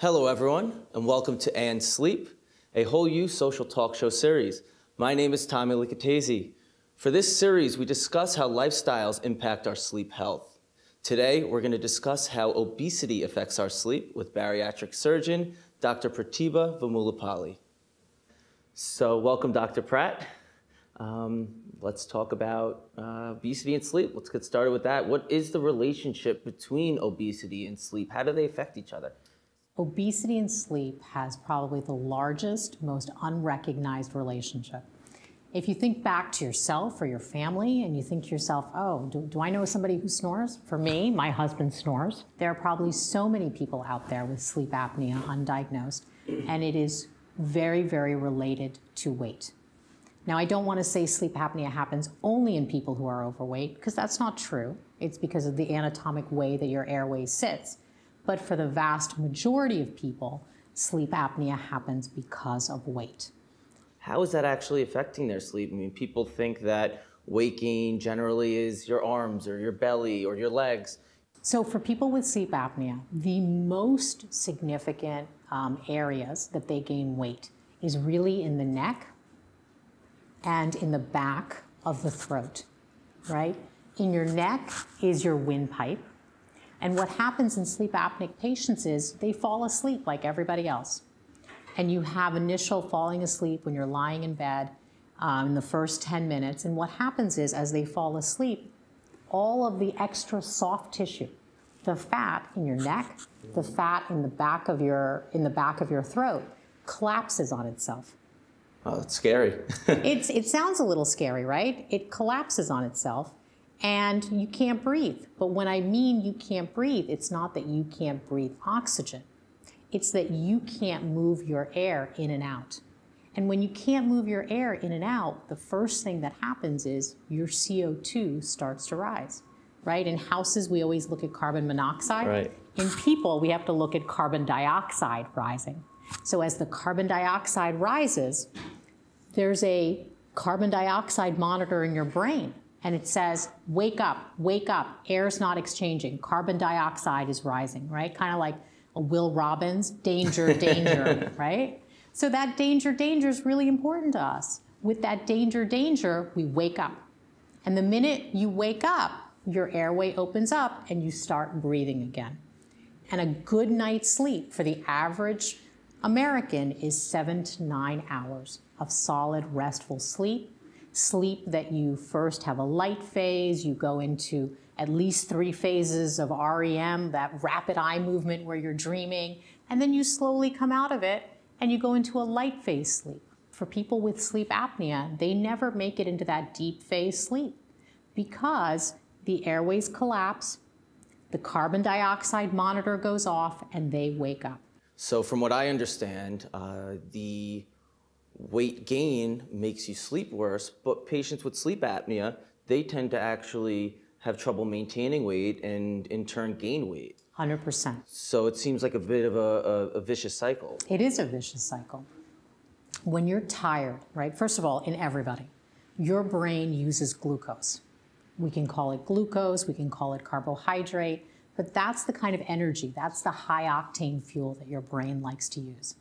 Hello, everyone, and welcome to And Sleep, a whole you social talk show series. My name is Tommy Licatese. For this series, we discuss how lifestyles impact our sleep health. Today, we're going to discuss how obesity affects our sleep with bariatric surgeon Dr. Pratibha Vemulapalli. So, welcome, Dr. Pratt. Um, let's talk about uh, obesity and sleep. Let's get started with that. What is the relationship between obesity and sleep? How do they affect each other? Obesity and sleep has probably the largest, most unrecognized relationship. If you think back to yourself or your family and you think to yourself, oh, do, do, I know somebody who snores? For me, my husband snores. There are probably so many people out there with sleep apnea undiagnosed, and it is very, very related to weight. Now, I don't want to say sleep apnea happens only in people who are overweight, because that's not true. It's because of the anatomic way that your airway sits. But for the vast majority of people, sleep apnea happens because of weight. How is that actually affecting their sleep? I mean, people think that waking generally is your arms or your belly or your legs. So, for people with sleep apnea, the most significant um, areas that they gain weight is really in the neck and in the back of the throat, right? In your neck is your windpipe, and what happens in sleep apneic patients is they fall asleep like everybody else. And you have initial falling asleep when you're lying in bed um, in the first 10 minutes. And what happens is, as they fall asleep, all of the extra soft tissue, the fat in your neck, the fat in the back of your, in the back of your throat, collapses on itself. Oh, it's scary. it's, it sounds a little scary, right? It collapses on itself and you can't breathe. But when I mean you can't breathe, it's not that you can't breathe oxygen, it's that you can't move your air in and out. And when you can't move your air in and out, the first thing that happens is your CO2 starts to rise, right? In houses, we always look at carbon monoxide. Right. In people, we have to look at carbon dioxide rising. So as the carbon dioxide rises, there's a carbon dioxide monitor in your brain and it says, wake up, wake up, air's not exchanging, carbon dioxide is rising, right? Kind of like a Will Robbins, danger, danger, right? So that danger, danger is really important to us. With that danger, danger, we wake up. And the minute you wake up, your airway opens up and you start breathing again. And a good night's sleep for the average American is seven to nine hours of solid, restful sleep sleep that you first have a light phase, you go into at least three phases of REM, that rapid eye movement where you're dreaming, and then you slowly come out of it and you go into a light phase sleep. For people with sleep apnea, they never make it into that deep phase sleep because the airways collapse, the carbon dioxide monitor goes off, and they wake up. So, from what I understand, uh, the weight gain makes you sleep worse, but patients with sleep apnea, they tend to actually have trouble maintaining weight and in turn gain weight. 100%. So it seems like a bit of a, a, a vicious cycle. It is a vicious cycle. When you're tired, right, first of all, in everybody, your brain uses glucose. We can call it glucose, we can call it carbohydrate, but that's the kind of energy, that's the high octane fuel that your brain likes to use.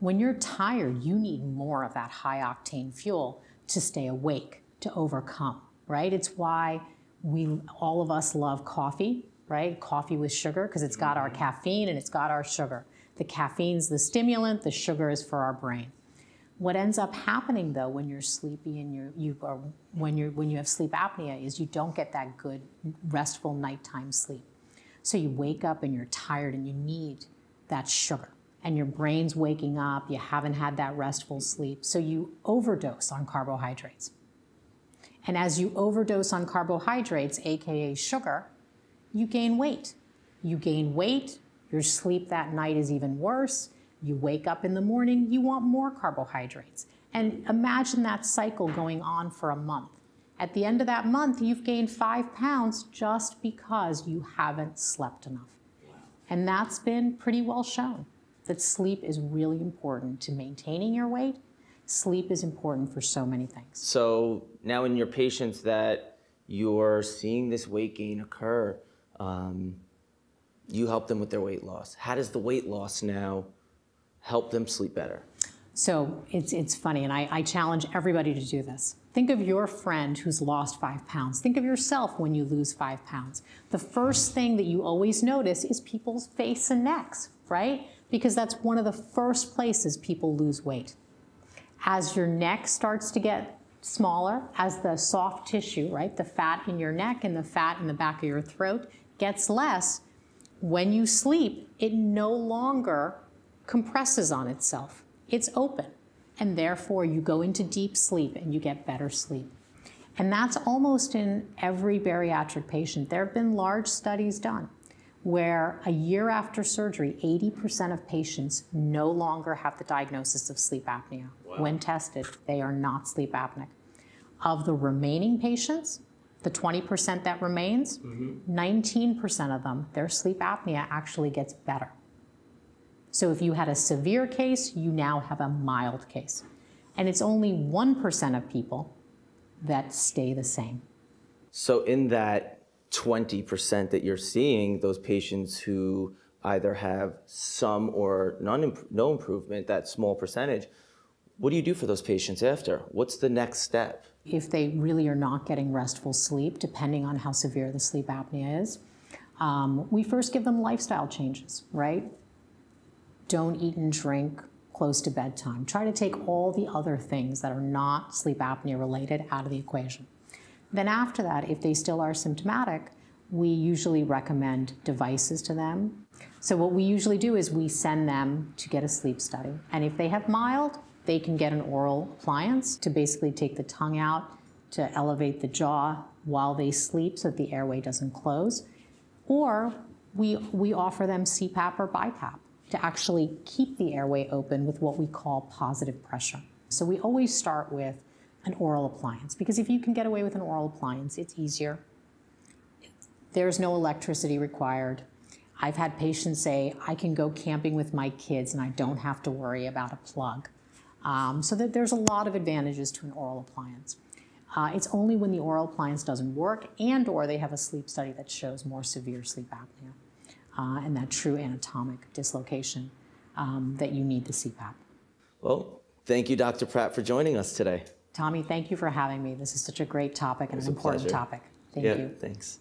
When you're tired, you need more of that high octane fuel to stay awake, to overcome, right? It's why we all of us love coffee, right? Coffee with sugar because it's got our mm-hmm. caffeine and it's got our sugar. The caffeine's the stimulant, the sugar is for our brain. What ends up happening though when you're sleepy and you're, you are, when you're, when you have sleep apnea is you don't get that good restful nighttime sleep. So you wake up and you're tired and you need that sugar and your brain's waking up, you haven't had that restful sleep, so you overdose on carbohydrates. And as you overdose on carbohydrates, aka sugar, you gain weight. You gain weight, your sleep that night is even worse. You wake up in the morning, you want more carbohydrates. And imagine that cycle going on for a month. At the end of that month, you've gained five pounds just because you haven't slept enough. And that's been pretty well shown that sleep is really important to maintaining your weight. Sleep is important for so many things. So now in your patients that you're seeing this weight gain occur, um, you help them with their weight loss. How does the weight loss now help them sleep better? So it's, it's funny, and I, I challenge everybody to do this. Think of your friend who's lost five pounds. Think of yourself when you lose five pounds. The first thing that you always notice is people's face and necks, right? Because that's one of the first places people lose weight. As your neck starts to get smaller, as the soft tissue, right, the fat in your neck and the fat in the back of your throat gets less, when you sleep, it no longer compresses on itself it's open. And therefore, you go into deep sleep and you get better sleep. And that's almost in every bariatric patient. There have been large studies done where a year after surgery, 80% of patients no longer have the diagnosis of sleep apnea. Wow. When tested, they are not sleep apneic. Of the remaining patients, the 20% that remains, mm-hmm. 19% of them, their sleep apnea actually gets better. So if you had a severe case, you now have a mild case. And it's only 1% of people that stay the same. So in that 20% that you're seeing, those patients who either have some or none, no improvement, that small percentage, what do you do for those patients after? What's the next step? If they really are not getting restful sleep, depending on how severe the sleep apnea is, um, we first give them lifestyle changes, right? don't eat and drink close to bedtime. Try to take all the other things that are not sleep apnea related out of the equation. Then, after that, if they still are symptomatic, we usually recommend devices to them. So, what we usually do is we send them to get a sleep study. And if they have mild, they can get an oral appliance to basically take the tongue out to elevate the jaw while they sleep so that the airway doesn't close. Or we, we offer them CPAP or BiPAP to actually keep the airway open with what we call positive pressure. So we always start with an oral appliance because if you can get away with an oral appliance, it's easier. There's no electricity required. I've had patients say, I can go camping with my kids and I don't have to worry about a plug. Um, so that there's a lot of advantages to an oral appliance. Uh, it's only when the oral appliance doesn't work and or they have a sleep study that shows more severe sleep apnea uh, and that true anatomic dislocation um, that you need the CPAP. Well, thank you, Dr. Pratt, for joining us today. Tommy, thank you for having me. This is such a great topic and an important pleasure. topic. Thank yeah, you. Thanks.